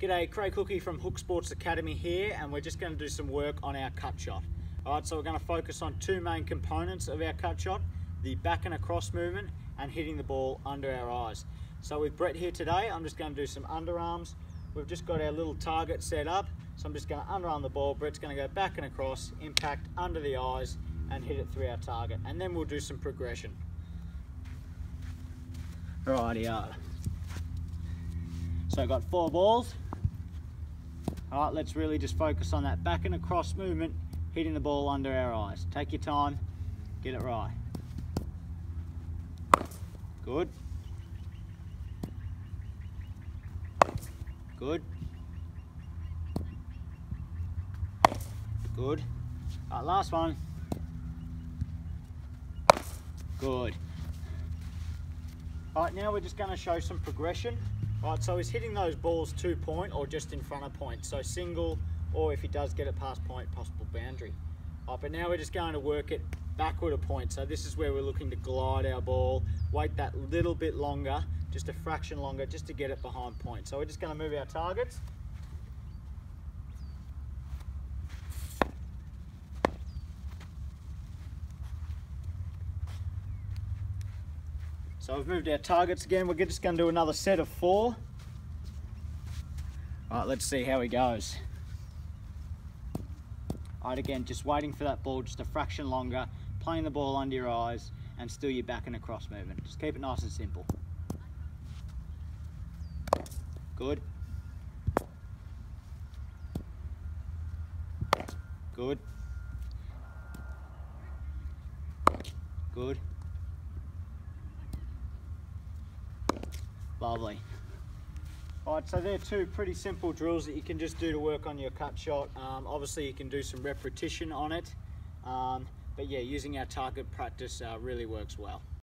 G'day, Craig Cookie from Hook Sports Academy here and we're just going to do some work on our cut shot. Alright, so we're going to focus on two main components of our cut shot, the back and across movement and hitting the ball under our eyes. So with Brett here today, I'm just going to do some underarms. We've just got our little target set up, so I'm just going to underarm the ball. Brett's going to go back and across, impact under the eyes and hit it through our target. And then we'll do some progression. Rightio. So I've got four balls. All right, let's really just focus on that back and across movement, hitting the ball under our eyes. Take your time, get it right. Good. Good. Good. All right, last one. Good. All right, now we're just going to show some progression. Right, so he's hitting those balls to point or just in front of point. So single, or if he does get it past point, possible boundary. But now we're just going to work it backward a point. So this is where we're looking to glide our ball, wait that little bit longer, just a fraction longer, just to get it behind point. So we're just going to move our targets. So we've moved our targets again. We're just going to do another set of four. All right, let's see how he goes. All right, again, just waiting for that ball just a fraction longer, playing the ball under your eyes, and still your back and across movement. Just keep it nice and simple. Good. Good. Good. Lovely. Alright, so they're two pretty simple drills that you can just do to work on your cut shot. Um, obviously you can do some repetition on it, um, but yeah, using our target practice uh, really works well.